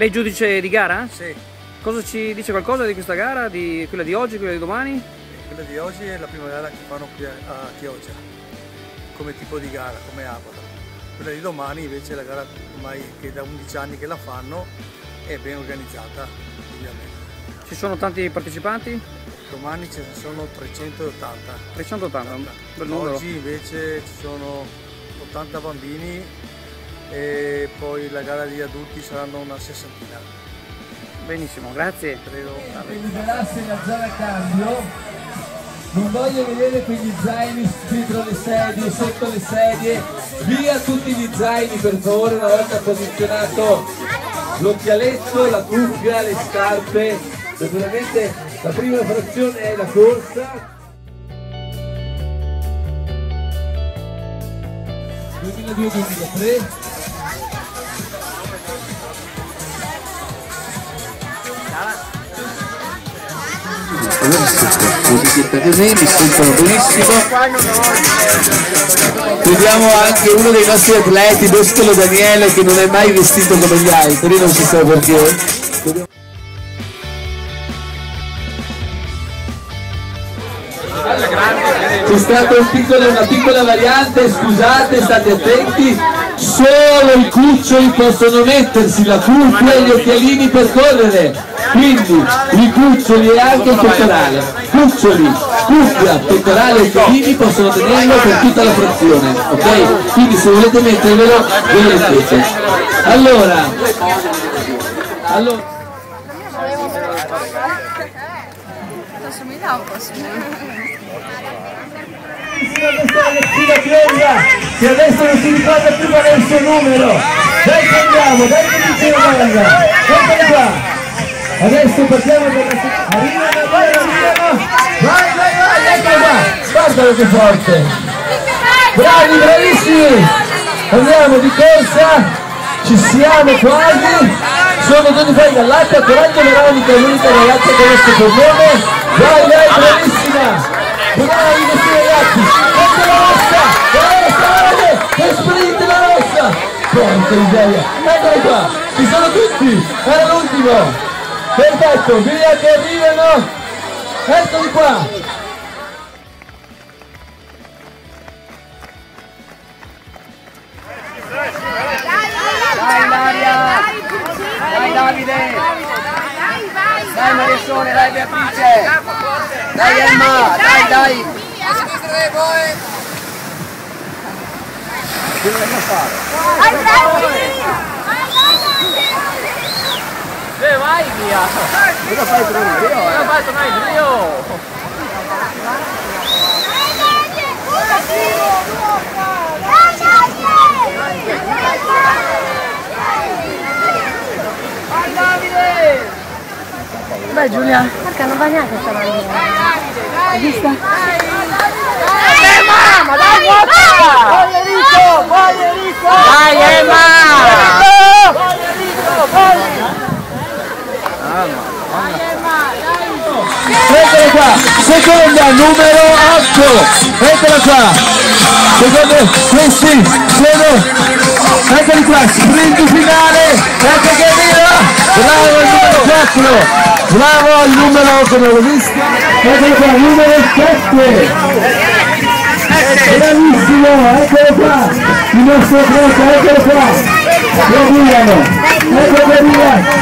Lei giudice di gara? Sì, Cosa ci dice qualcosa di questa gara? Di quella di oggi, quella di domani? quella di oggi è la prima gara che fanno qui a Chioggia, come tipo di gara, come Apoda. Quella di domani invece è la gara ormai che da 11 anni che la fanno è ben organizzata, ovviamente. Ci sono tanti partecipanti? Domani ce ne sono 380. 380, un bel numero. Oggi invece ci sono 80 bambini e poi la gara di adulti saranno una sessantina. Benissimo, grazie. Prego. che liberasse la zona cambio non voglio vedere quegli zaini dietro le sedie, sotto le sedie via tutti gli zaini per favore una volta posizionato l'occhialetto, la cuffia, le scarpe naturalmente la prima frazione è la corsa 2002-2003 cosiddetta così, mi sentono benissimo. Vediamo anche uno dei nostri atleti, Boscolo Daniele, che non è mai vestito come gli altri, non si sa perché. C'è stata un una piccola variante, scusate, state attenti, solo i cuccioli possono mettersi la cuffia e gli occhialini per correre, quindi i cuccioli e anche il pettorale, cuccioli, cuffia, pettorale e occhialini possono tenerlo per tutta la frazione, ok? Quindi se volete mettervelo, ve lo mettete. Allora, allora Assomiglia un po', sì. questa ragazzina bionda che adesso non si ricorda più qual è il suo numero. Dai che andiamo, dai che dice la banda eccoli qua. Adesso partiamo per la arrivano, vai, arrivano vai, vai, vai, eccolo qua. Guardalo che forte. Bravi, bravissimi. Andiamo di corsa. Ci siamo quasi. Sono tutti fai dall'acqua Coraggio Veronica l'unica ragazza che questo cognome. Vai, vai, bravissima Bravi questi ragazzi! Forza la rossa! La rossa, guardate! Che sprint la rossa! Porca miseria! Eccoli qua! Ci sono tutti! Era l'ultimo! Perfetto! Via che arrivano! Eccoli qua! Dai Maria! Dai Davide! Dai Marisone, dai Beatrice! Dai Emma! Dai, dai! Eh, vai via! Cosa fai tu? Io? Cosa fai tu? Io! Dai Giulia! Perché non va neanche questa visto? Emma! Ma dai, nuota! Vai Enrico! Vai Enrico! Dai Emma! Eccola qua! Seconda numero 8! Eccola qua! Secondo questi sono Eccoli qua, sprint finale! Ecco che arriva! Bravo il numero 4! Bravo il numero, come l'ho visto? Eccolo qua, numero 7! Bravissimo, eccolo qua! Il nostro atleta, eccolo qua! Che arrivano! Ecco che